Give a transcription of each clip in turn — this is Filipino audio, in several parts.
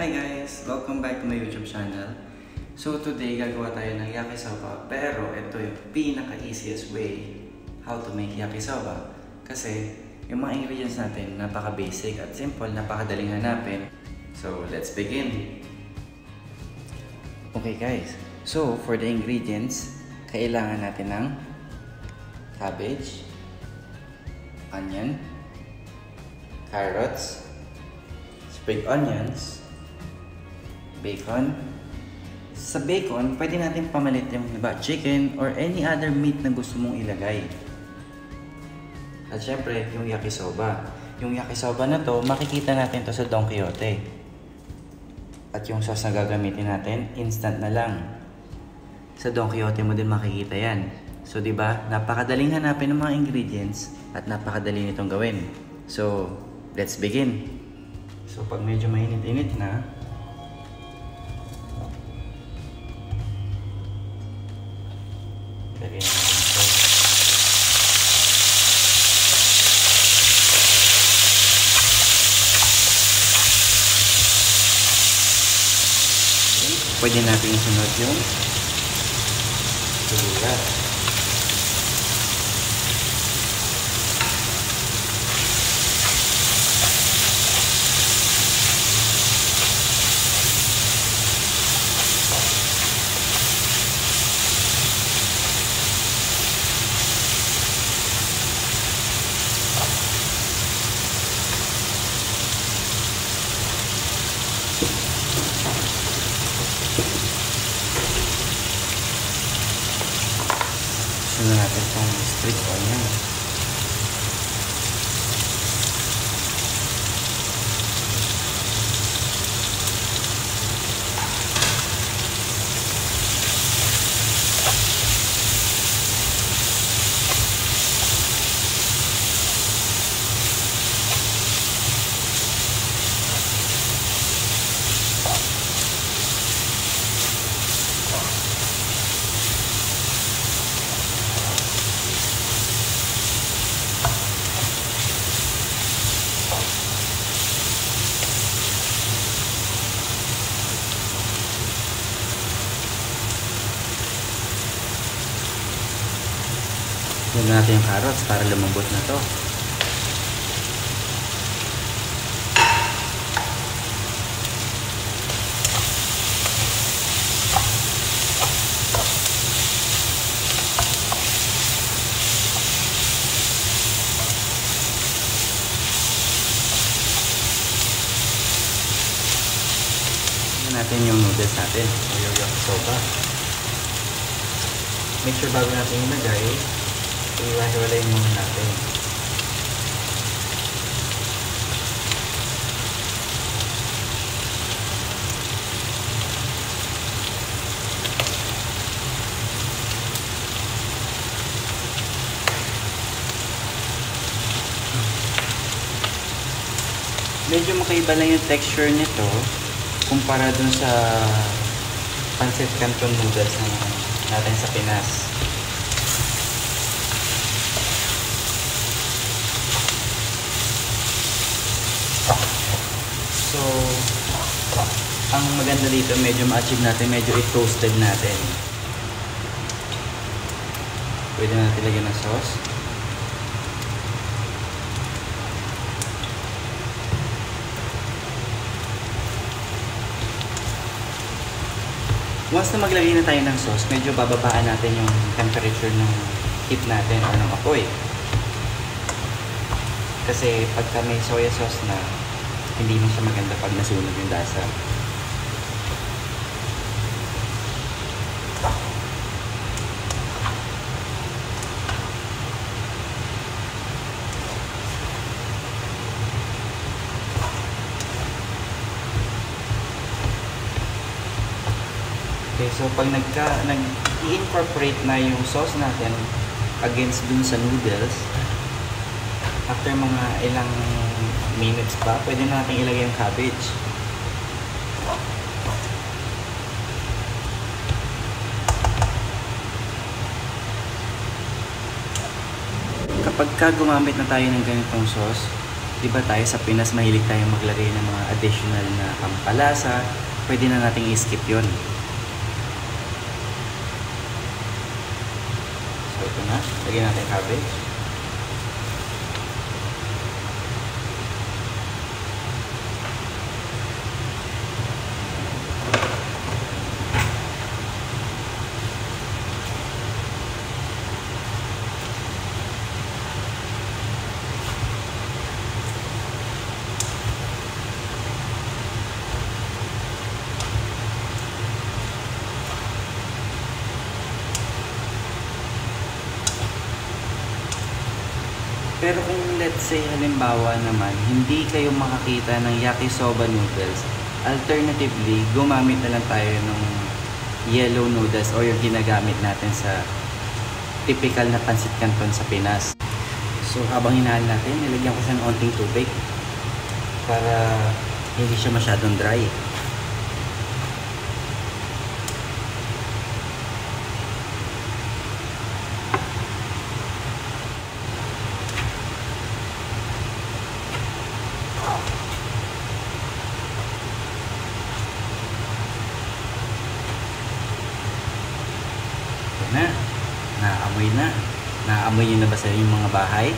Hi guys! Welcome back to my YouTube channel. So today gagawa tayo ng yakisoba pero ito yung pinaka-easiest way how to make yakisoba. Kasi yung mga ingredients natin napaka-basic at simple, napakadaling hanapin. So let's begin! Okay guys, so for the ingredients, kailangan natin ng cabbage, onion, carrots, spring onions, bacon. Sa bacon, pwede natin pamalit yung iba, chicken or any other meat na gusto mong ilagay. At syempre, yung yakisoba. Yung yakisoba na to, makikita natin to sa Don Quixote. At yung sauce na gagamitin natin, instant na lang. Sa Don Quixote mo din makikita yan. So, di ba, napakadaling hanapin ng mga ingredients at napakadali nitong gawin. So, let's begin. So, pag medyo mainit-init na, Pwede natin isunod yung sibuyas. это, по-моему, стрит военный. Lagyan natin yung carrots para lumambot na to. Natin yung noodles natin o yung yakisoba. Make sure bago natin ilagay, iwahiwalay muna natin. Medyo makaiba lang yung texture nito kumpara dun sa pancit canton noodles na natin sa Pinas. So, ang maganda dito, medyo ma-achieve natin, medyo i-toasted natin. Pwede na natin lagyan ng sauce. Once na maglagay na tayo ng sauce, medyo bababaan natin yung temperature ng heat natin o ng apoy. Kasi pagka may soya sauce na, hindi na siya maganda pag nasunog yung lasa. Okay, so pag nagka, nag-i-incorporate na yung sauce natin against dun sa noodles, after mga ilang minutes pa, pwede na natin ilagay yung cabbage. Kapag ka gumamit na tayo ng ganitong sauce, di ba tayo sa Pinas mahilig tayong maglagay ng mga additional na pampalasa, pwede na nating i-skip yon. So ito na, lagyan natin cabbage. Pero kung let's say halimbawa naman, hindi kayo makakita ng yakisoba noodles, alternatively, gumamit na lang tayo ng yellow noodles o yung ginagamit natin sa typical na pansit canton sa Pinas. So habang hinahal natin, nilagyan ko siya ng onting tubig para hindi siya masyadong dry. Ito na. Naamoy na. Naamoy nyo na ba sa inyong mga bahay?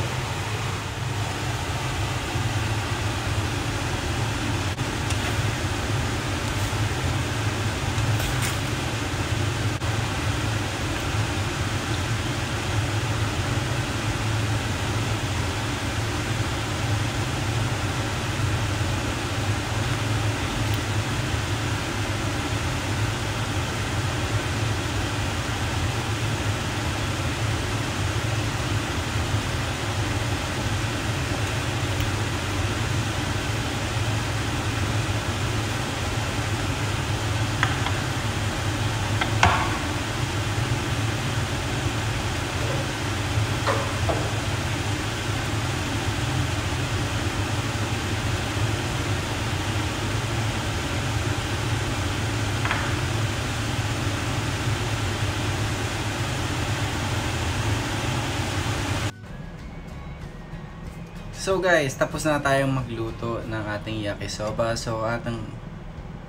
So guys, tapos na tayong magluto ng ating yakisoba. So atang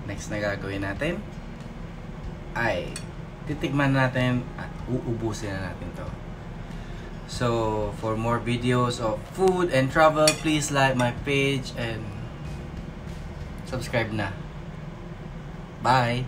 next na gagawin natin ay titikman natin at uubusin na natin to. So for more videos of food and travel, please like my page and subscribe na. Bye!